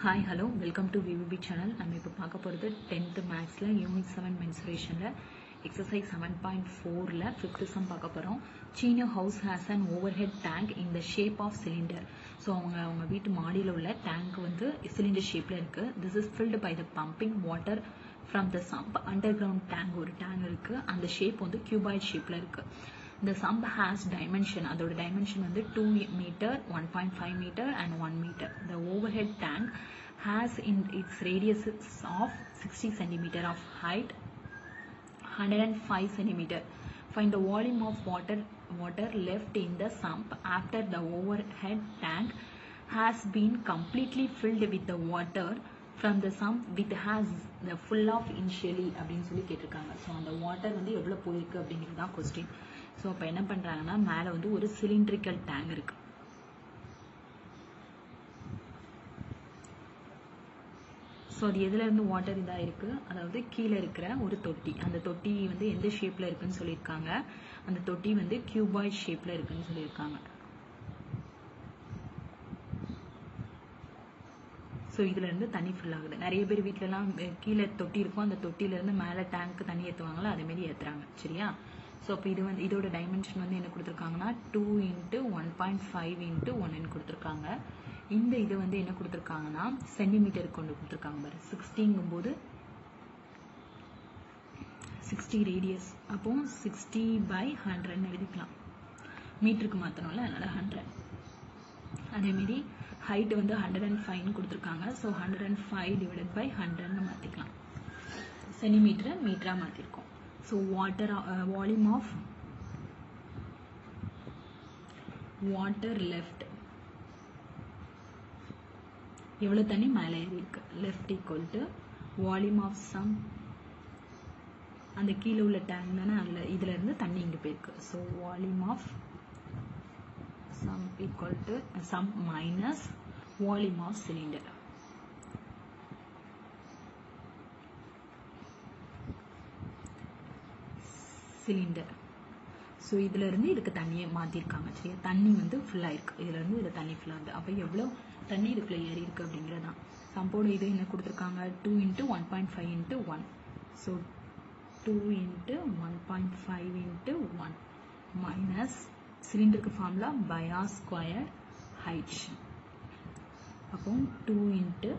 Hi hello welcome to VVB channel நம்ம இப்போ பார்க்க போகிறது டென்த்து மேக்ஸில் யூனிட் செவன் மென்சுரேஷனில் எக்ஸசைஸ் செவன் பாயிண்ட் ஃபோரில் ஃபிஃப்த்து சம் பார்க்க போகிறோம் சீன house has an overhead tank in the shape of cylinder so அவங்க அவங்க வீட்டு மாடியில் உள்ள டேங்க் வந்து சிலிண்டர் ஷேப்பில் இருக்குது this is filled by the pumping water from the sump underground tank ஒரு டேங்க் இருக்குது அந்த ஷேப் வந்து கியூபாய்ட் ஷேப்பில் இருக்குது the sump has dimension அதோட dimension வந்து 2 meter 1.5 meter and 1 meter the overhead tank has in its radius of 60 centimeter of height 105 centimeter find the volume of water water left in the sump after the overhead tank has been completely filled with the water from the sump with has the full of initially அப்படின்னு சொல்லி கேட்டிருக்காங்க so அந்த water வந்து எவ்வளோ போயிருக்கு அப்படிங்கிறது தான் question so அப்போ என்ன பண்ணுறாங்கன்னா மேலே வந்து ஒரு சிலிண்ட்ரிக்கல் டேங்க் இருக்கு. ஸோ அது எதுலேருந்து வாட்டர் இதாக இருக்குது அதாவது கீழே இருக்கிற ஒரு தொட்டி. அந்த தொட்டி வந்து எந்த ஷேப்பில் இருக்குன்னு சொல்லியிருக்காங்க. அந்த தொட்டி வந்து கியூபாய்ட் ஷேப்பில் இருக்குன்னு சொல்லியிருக்காங்க. ஸோ இதுலேருந்து தண்ணி ஃபில் ஆகுது. நிறைய பேர் வீட்டிலலாம் கீழே தொட்டி இருக்கும். அந்த தொட்டிலேருந்து மேலே டேங்க்கு தண்ணி ஏற்றுவாங்களோ அதேமாரி ஏற்றுறாங்க சரியா? ஸோ அப்போ இது வந்து இதோட டைமென்ஷன் வந்து என்ன கொடுத்துருக்காங்கன்னா two into one point five into ஒன்னு கொடுத்துருக்காங்க. இந்த இது வந்து என்ன கொடுத்துருக்காங்கன்னா சென்டிமீட்டருக்கு கொண்டு கொடுத்துருக்காங்க பாரு. சிக்ஸ்டிங்கும் போது சிக்ஸ்டி ரேடியஸ் அப்போ சிக்ஸ்டி பை ஹண்ட்ரட்னு எழுதிக்கலாம். மீட்டருக்கு மாற்றணும்ல அதனால் ஹண்ட்ரட் அதேமாரி ஹைட் வந்து ஹண்ட்ரட் அண்ட் ஃபைவ்னு கொடுத்துருக்காங்க. So hundred and five divided by ஹண்ட்ரட்னு மாற்றிக்கலாம் சென்டிமீட்டரை மீட்டராக மாற்றிருக்கோம் so water volume of water left எவ்வளோ தண்ணி? மேலே ஏறி இருக்கு. Left equal to volume of sump அந்த கீழே உள்ள டேங்க் தானே? அதில் இதுல இருந்து தண்ணி இங்கே போயிருக்கு. So volume of sump equal to sump minus volume of cylinder cylinder so இதுலேருந்து இதுக்கு தண்ணியை மாற்றிருக்காங்க சரியா? தண்ணி வந்து ஃபுல்லாக இருக்குது இதுல இருந்து தண்ணி ஃபுல்லாக இருக்குது அப்போ எவ்வளோ தண்ணி இதுக்குள்ள ஏறி இருக்கு அப்படிங்கிறதான். சம்போட இது என்ன கொடுத்துருக்காங்க? Two into one point five into one so two into one point five into one minus சிலிண்டருக்கு formula pi r square height அப்போ two into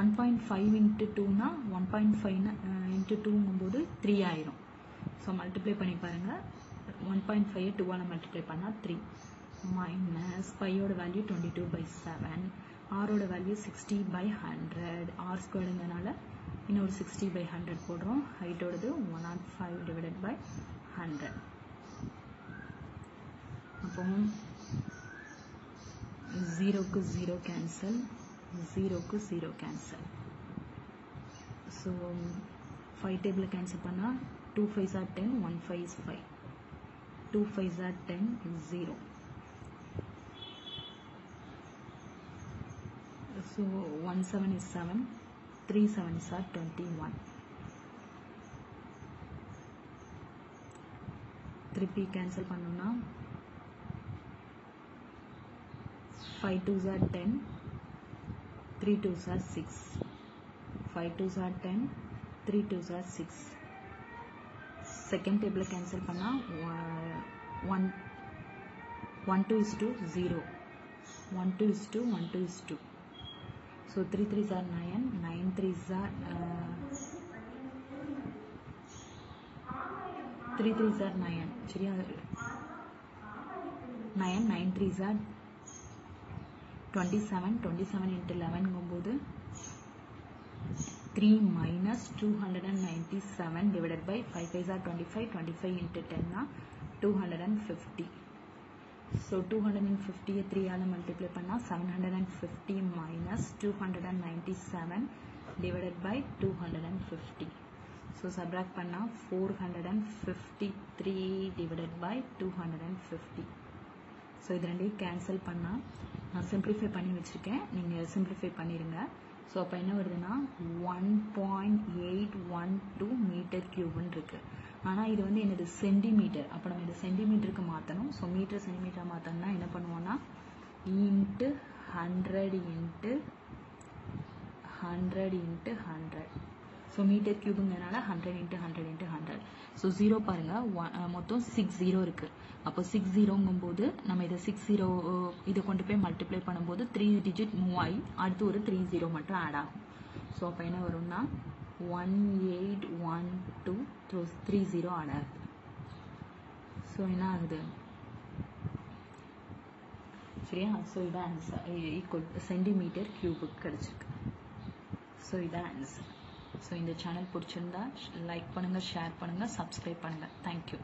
one point five into டூனா ஒன் பாயிண்ட் ஃபைவ் இன்ட்டு டூங்கும்போது three ஆயிரும். Multiply பண்ணி பாருங்கள் one point five டூவால் multiply பண்ணால் three minus ஃபையோட value twenty two by seven ஆரோட value sixty by hundred r ஸ்கொயருங்கிறனால இன்னொரு சிக்ஸ்டி பை ஹண்ட்ரட் போடுறோம். ஹைட்டோடது one nought five divided by hundred அப்போ ஜீரோக்கு ஜீரோ கேன்சல் ஜீரோக்கு zero cancel so five table cancel பண்ணால் two five are ten one five is five two five are ten zero so one seven is seven three sevens are twenty one திருப்பி cancel பண்ணோம்னா 5 2s are 10 3 2s are 6 5 2s are 10 3 2s are 6 second டேபிளை cancel பண்ணால் one one two is two zero one two is two one two is two so three three are nine nine three are three three are nine சரியா nine nine three are twenty seven twenty seven into லெவனுங்கும்போது 3 minus 297 divided by 5 5 are 25 25 into 10 na 250 so 250 3 ஆல multiply பண்ணா 750 minus 297 divided by 250 so subtract பண்ணா 453 divided by 250 so இது ரெண்டையும் cancel பண்ணால் நான் simplify பண்ணி வச்சுருக்கேன் நீங்கள் simplify பண்ணிடுங்க ஸோ அப்போ என்ன வருதுன்னா one point eight one two metre கியூப்னு இருக்குது ஆனால் இது வந்து என்னது சென்டிமீட்டர் அப்போ நம்ம இது சென்டிமீட்டருக்கு மாற்றணும் ஸோ மீட்டர் சென்டிமீட்டர் மாற்றணும்னா என்ன பண்ணுவோம்னா into hundred into hundred into hundred so metre கியூபுங்கிறனால hundred into hundred into hundred so zero பாருங்கள் மொத்தம் சிக்ஸ் ஜீரோ இருக்குது அப்போ சிக்ஸ் ஜீரோங்கும்போது நம்ம இதை சிக்ஸ் ஜீரோ இதை கொண்டு போய் மல்டிப்ளை பண்ணும்போது த்ரீ டிஜிட் மூவ் ஆகி அடுத்து ஒரு த்ரீ ஜீரோ மட்டும் ஆட் ஆகும். ஸோ அப்போ என்ன வரும்னா one eight one two three zero add ஆகுது. ஸோ என்ன ஆகுது? சரியா? ஸோ இதான் ஆன்சர் ஈக்குவல் சென்டிமீட்டர் கியூபுக்கு கிடச்சிருக்கு. ஸோ இதான் ஆன்சர் ஸோ இந்த சேனல் பிடிச்சிருந்தா லைக் பண்ணுங்கள் ஷேர் பண்ணுங்கள் சப்ஸ்கிரைப் பண்ணுங்கள் தேங்க்யூ